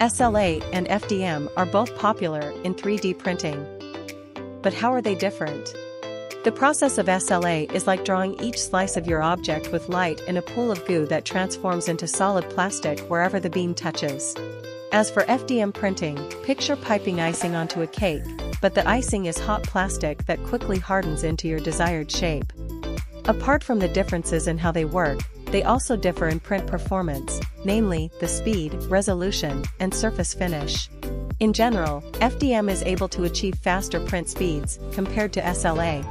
SLA and FDM are both popular in 3D printing. But how are they different? The process of SLA is like drawing each slice of your object with light in a pool of goo that transforms into solid plastic wherever the beam touches. As for FDM printing, picture piping icing onto a cake, but the icing is hot plastic that quickly hardens into your desired shape. Apart from the differences in how they work, they also differ in print performance, namely, the speed, resolution, and surface finish. In general, FDM is able to achieve faster print speeds compared to SLA.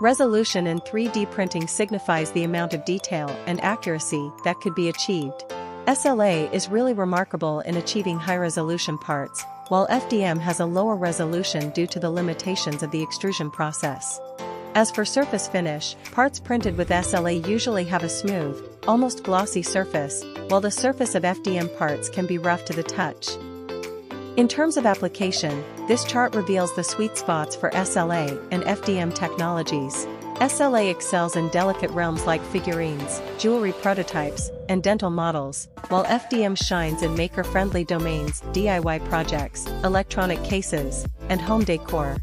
Resolution in 3D printing signifies the amount of detail and accuracy that could be achieved. SLA is really remarkable in achieving high-resolution parts, while FDM has a lower resolution due to the limitations of the extrusion process. As for surface finish, parts printed with SLA usually have a smooth, almost glossy surface, while the surface of FDM parts can be rough to the touch. In terms of application, this chart reveals the sweet spots for SLA and FDM technologies. SLA excels in delicate realms like figurines, jewelry prototypes, and dental models, while FDM shines in maker-friendly domains, DIY projects, electronic cases, and home decor.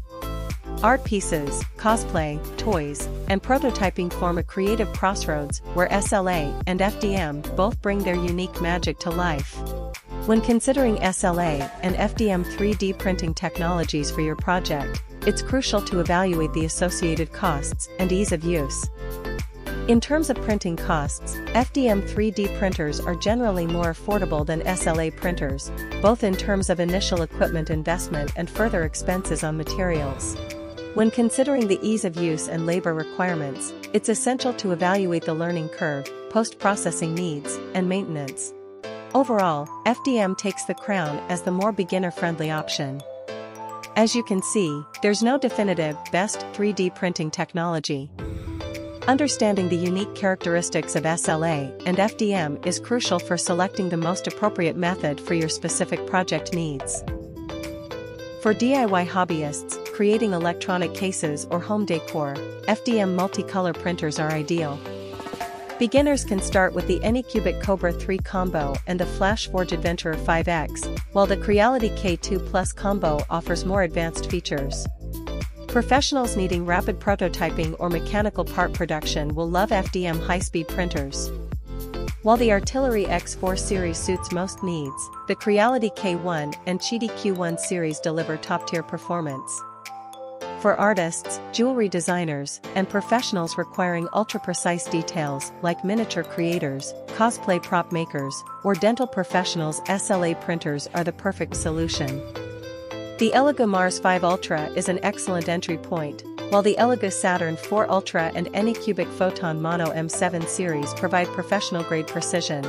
Art pieces, cosplay, toys, and prototyping form a creative crossroads where SLA and FDM both bring their unique magic to life. When considering SLA and FDM 3D printing technologies for your project, it's crucial to evaluate the associated costs and ease of use. In terms of printing costs, FDM 3D printers are generally more affordable than SLA printers, both in terms of initial equipment investment and further expenses on materials. When considering the ease of use and labor requirements, it's essential to evaluate the learning curve, post-processing needs, and maintenance. Overall, FDM takes the crown as the more beginner-friendly option. As you can see, there's no definitive best 3D printing technology. Understanding the unique characteristics of SLA and FDM is crucial for selecting the most appropriate method for your specific project needs. For DIY hobbyists, creating electronic cases or home decor, FDM multicolor printers are ideal. Beginners can start with the Anycubic Kobra 3 combo and the FlashForge Adventurer 5X, while the Creality K2 Plus combo offers more advanced features. Professionals needing rapid prototyping or mechanical part production will love FDM high-speed printers. While the Artillery X4 series suits most needs, the Creality K1 and Qidi Q1 series deliver top-tier performance. For artists, jewelry designers, and professionals requiring ultra-precise details like miniature creators, cosplay prop makers, or dental professionals SLA printers are the perfect solution. The Elegoo Mars 5 Ultra is an excellent entry point, while the Elegoo Saturn 4 Ultra and Anycubic Photon Mono M7 series provide professional-grade precision.